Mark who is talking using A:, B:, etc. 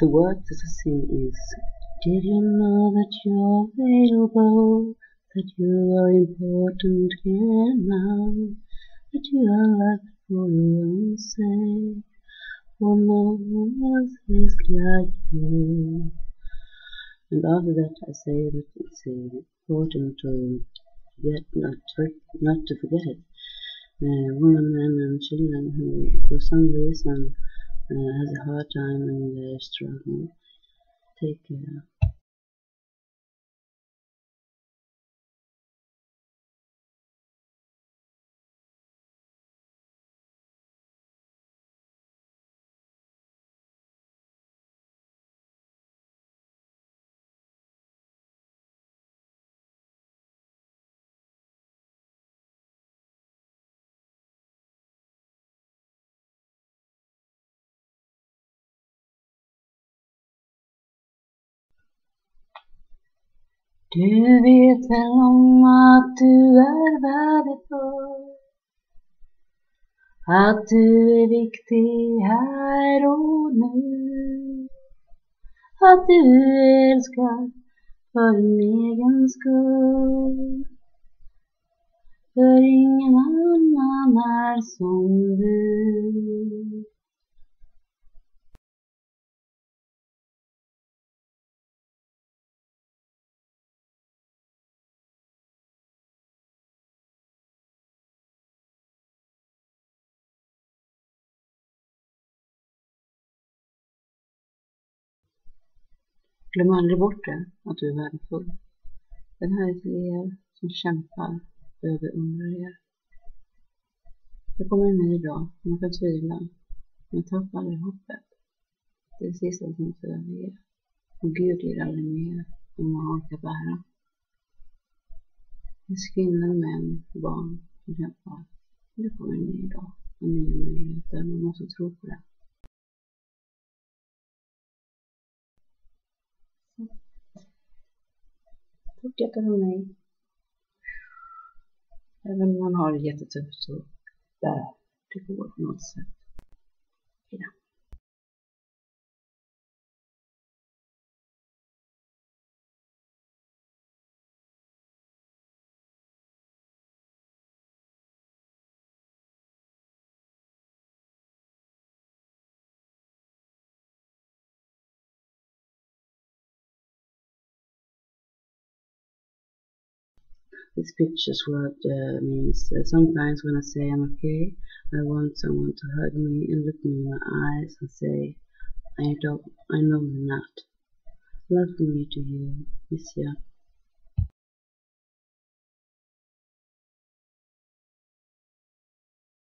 A: The words that I sing is Did you know that you're available? That you are important here now? That you are loved for your own sake? For no one else is like you. And after that I say that it's important to get not to, not to forget it. Uh, women, men and children who for some reason uh, has a hard time in their struggle. Take care. Du vet väl om att du är värdefull. Att du är viktig här och nu. Att du älskar för din egen skull. För ingen annan är som du. Glöm aldrig bort det, att du är värdefull. Den här är till er som kämpar och beundrar er. Det kommer en ny dag, man kan tvivla, men tappa aldrig hoppet. Det är det sista som måste överge. Och Gud ger aldrig mer än man orkar bära. Det finns kvinnor, män, barn som kämpar. Det kommer en ny dag och nya möjligheter. Man måste tro på det. Tack för mig. Även om man har det jättetufft så där, det går på något sätt. Hejdå. This picture's word uh, means uh, sometimes when I say I'm okay, I want someone to hug me and look me in my eyes and say, I don't, I know not. Love me to you, miss.